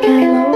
like I love